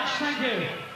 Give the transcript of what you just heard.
much. Thank you.